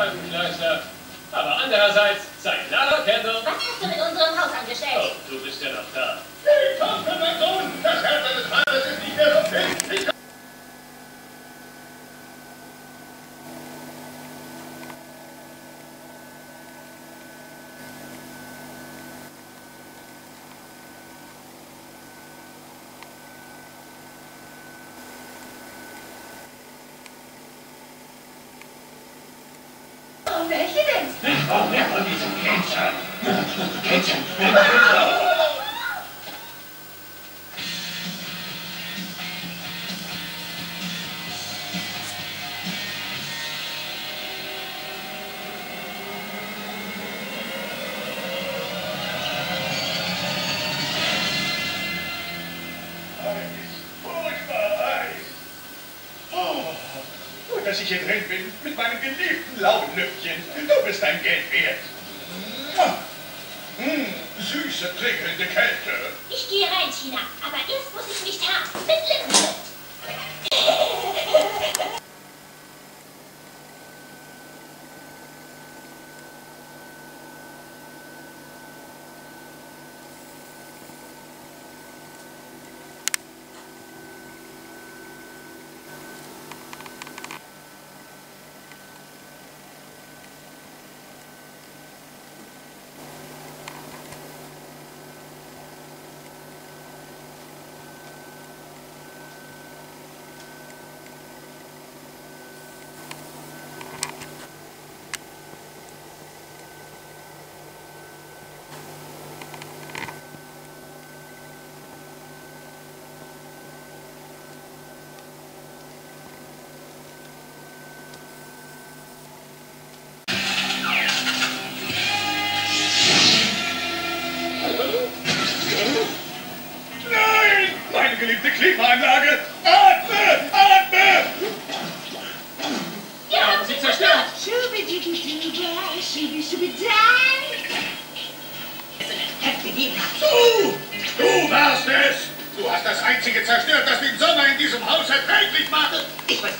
Krankenkleister. Aber andererseits, Sayonara, Kendall. Was hast du mit unserem Haus angestellt? Oh, du bist ja noch da. Oh, This only one is a cancer. dass ich hier drin bin mit meinem geliebten Launöpfchen. Du bist dein Geld wert. Hm, süße, prickelnde Kälte. Ich gehe rein, Tina. Aber geliebte Klimaanlage! Atme! Atme! Wir haben sie zerstört. Du! Du warst es! Du hast das Einzige zerstört, das den Sommer in diesem Haus erträglich machte! Ich weiß gar